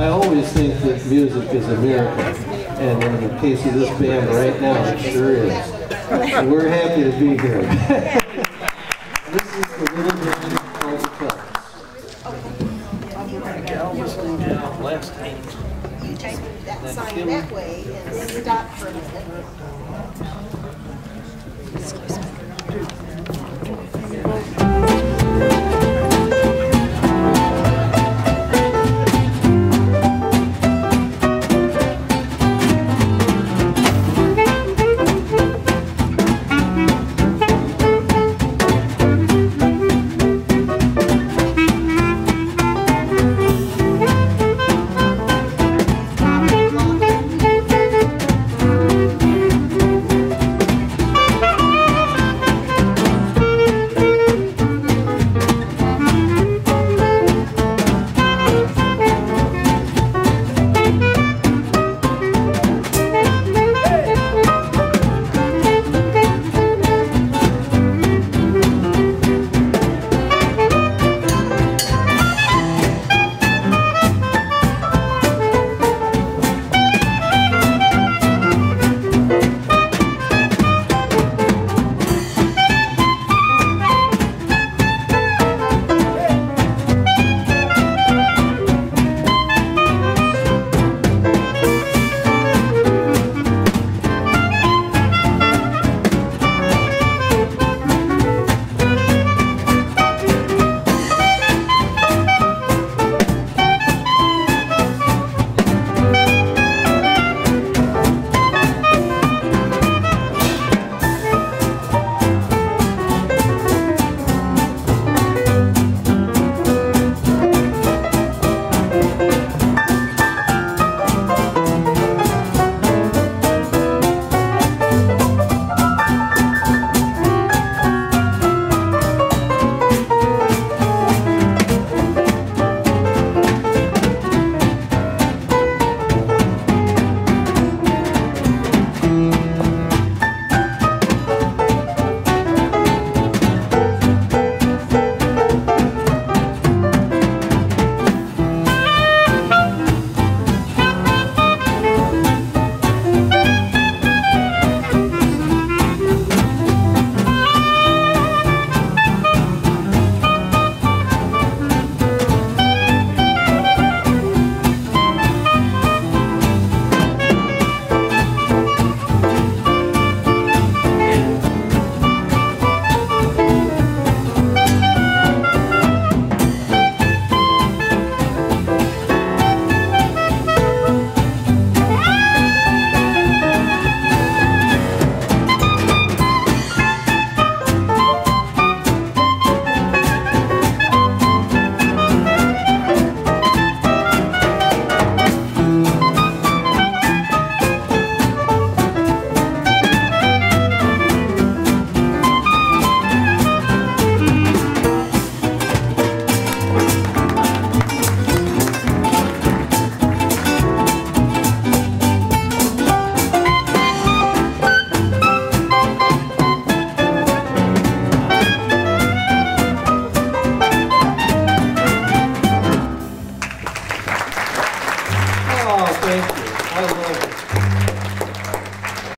I always think that music is a miracle, and in the case of this band right now, it sure is. So we're happy to be here. This is the little band called the name. You take that sign that way and stop for a minute.